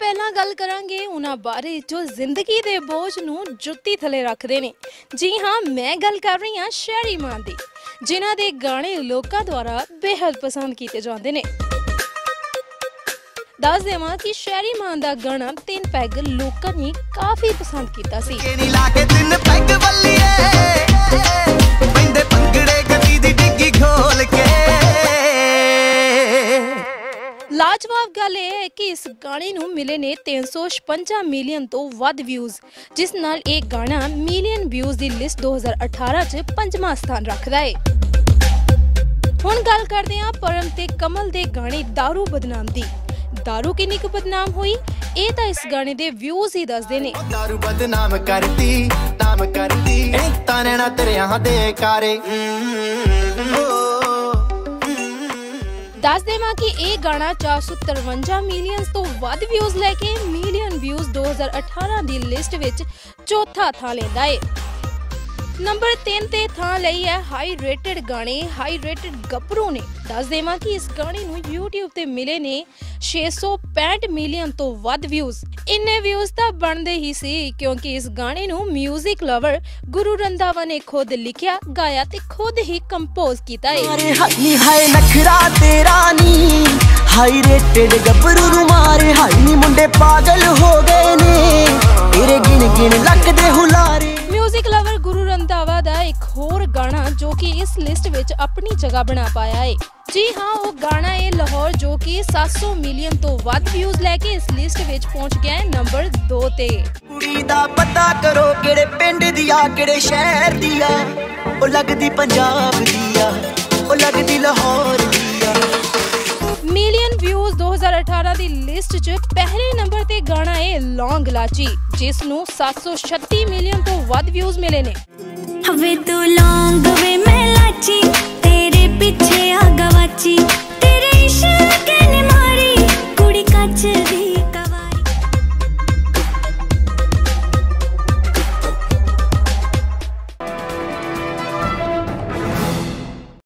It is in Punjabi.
ਕਰਾਂਗੇ ਉਹਨਾਂ ਬਾਰੇ ਜੋ ਜ਼ਿੰਦਗੀ ਦੇ ਬੋਝ ਨੂੰ ਜੁੱਤੀ ਥਲੇ ਰੱਖਦੇ ਨੇ। ਜੀ ਹਾਂ ਮੈਂ ਗੱਲ ਕਰ ਰਹੀ ਹਾਂ ਸ਼ਹਿਰੀ ਮਾਨ ਦੀ ਜਿਨ੍ਹਾਂ ਦੇ ਗਾਣੇ ਲੋਕਾਂ ਦੁਆਰਾ ਬੇहद ਪਸੰਦ ਕੀਤੇ ਜਾਂਦੇ ਨੇ। ਦੱਸ ਦੇਵਾਂ ਕਿ ਸ਼ਹਿਰੀ ਮਾਨ ਦਾ ਗਾਣਾ ਤਿੰਨ ਪੈਗ ਲੋਕਾਂ ਨੇ ਕਾਫੀ ਪਸੰਦ ਕੀਤਾ ਸੀ। ਕੇ ਨੀ ਲਾ ਕੇ ਤਿੰਨ ਪੈਗ ਬੱਲੀਏ ਪੈਂਦੇ ਪੰਗੜੇ ਗੱਦੀ ਦੀ ਡਿੱਗੀ ਖੋਲ ਕੇ। ਲਾਜਵਾਬ ਗੱਲ ਇਹ ਕਿ ਇਸ ਗਾਣੇ ਨੂੰ ਮਿਲੇ ਨੇ 356 ਮਿਲੀਅਨ ਤੋਂ ਵੱਧ ਵਿਊਜ਼ ਜਿਸ ਨਾਲ ਇਹ ਗਾਣਾ ਮਿਲੀਅਨ ਵਿਊਜ਼ ਦੀ ਲਿਸਟ 2018 'ਚ ਪੰਜਵਾਂ ਸਥਾਨ ਰੱਖਦਾ ਹੈ ਹੁਣ ਗੱਲ ਕਰਦੇ ਹਾਂ ਪਰਮ ਤੇ ਕਮਲ ਦੇ ਗਾਣੇ दारू ਬਦਨਾਮ ਦੀ दारू ਕਿੰਨੀ ਕੁ ਬਦਨਾਮ ਹੋਈ ਇਹ ਤਾਂ ਇਸ ਗਾਣੇ ਦੇ ਵਿਊਜ਼ ਹੀ ਦੱਸਦੇ ਨੇ ਦਾਰੂ ਬਦਨਾਮ ਕਰਦੀ ਨਾਮ ਕਰਦੀ ਇਹ ਤਾਂ ਨੈਣਾ ਤੇਰਿਆਂ ਦੇ ਕਾਰੇ ਦੱਸ ਦੇਵਾਂ ਕਿ ਇਹ ਗਾਣਾ 453 ਮਿਲੀਅਨ ਤੋਂ ਵੱਧ ਵਿਊਜ਼ ਲੈ ਕੇ ਮਿਲੀਅਨ ਵਿਊਜ਼ 2018 ਦੀ ਲਿਸਟ ਵਿੱਚ ਚੌਥਾ ਥਾਂ ਲੈਂਦਾ ਹੈ ਨੰਬਰ 3 ਤੇ ਥਾਂ ਲਈ ਹੈ ਹਾਈ ਰੇਟਡ ਗਾਣੇ। ਹਾਈ ਰੇਟਡ ਗੱਭਰੂ ਨੇ ਦੱਸ ਦੇਵਾਂ ਕਿ ਇਸ ਗਾਣੇ ਨੂੰ YouTube ਤੇ ਮਿਲੇ ਨੇ 665 ਮਿਲੀਅਨ ਤੋਂ ਵੱਧ ਵਿਊਜ਼ ਇੰਨੇ ਵਿਊਜ਼ ਤਾਂ ਬਣਦੇ ਹੀ ਸੀ ਕਿਉਂਕਿ ਇਸ ਗਾਣੇ ਨੂੰ 뮤직 ਲਵਰ ਗੁਰੂ ਰੰਧਾਵਾ ਨੇ ਖੁਦ ਲਿਖਿਆ, ਗਾਇਆ ਤੇ ਖੁਦ ਹੀ ਕੰਪੋਜ਼ ਕੀਤਾ ਹੈ ਮਾਰੇ ਹਾਈ ਹਾਏ ਨਖਰਾ ਤੇਰਾ ਨੀ। ਹਾਈ ਰੇਟਡ ਗੱਭਰੂ ਨੂੰ ਮਾਰੇ ਹਾਈ ਨੀ। ਮੁੰਡੇ ਪਾਗਲ ਹੋ ਗਏ ਨੇ। ਤੇਰੇ ਗਿਣ ਗਿਣ ਲੱਗਦੇ ਇੱਕ ਹੋਰ ਗਾਣਾ ਜੋ ਕਿ ਇਸ ਲਿਸਟ ਵਿੱਚ ਆਪਣੀ ਜਗ੍ਹਾ ਬਣਾ ਪਾਇਆ ਹੈ ਜੀ ਹਾਂ ਉਹ ਗਾਣਾ ਹੈ ਲਾਹੌਰ ਜੋ ਕਿ 700 ਮਿਲੀਅਨ ਤੋਂ ਵੱਧ ਵਿਊਜ਼ ਲੈ ਕੇ ਇਸ ਲਿਸਟ ਵਿੱਚ ਪਹੁੰਚ ਗਿਆ ਹੈ ਨੰਬਰ 2 ਤੇ। ਕੁੜੀ ਦਾ ਪਤਾ ਕਰੋ ਕਿਹੜੇ ਪਿੰਡ ਦੀ ਆ ਕਿਹੜੇ ਸ਼ਹਿਰ ਦੀ ਆ। ਉਹ ਲੱਗਦੀ ਪੰਜਾਬ ਦੀ ਆ ਉਹ ਲੱਗਦੀ ਲਾਹੌਰ ਦੀ ਆ। ਮਿਲੀਅਨ ਵਿਊਜ਼ 2018 ਦੀ ਲਿਸਟ 'ਚ ਪਹਿਲੇ ਨੰਬਰ ਤੇ ਗਾਣਾ ਹੈ ਲੌਂਗ ਲਾਚੀ ਜਿਸ ਨੂੰ 736 ਮਿਲੀਅਨ ਤੋਂ ਵੱਧ ਵਿਊਜ਼ ਮਿਲੇ ਨੇ। ਹਵੇ ਤੂੰ ਲੌਂਗ ਵੇ ਮੈਂ ਲਾਚੀ ਤੇਰੇ ਪਿੱਛੇ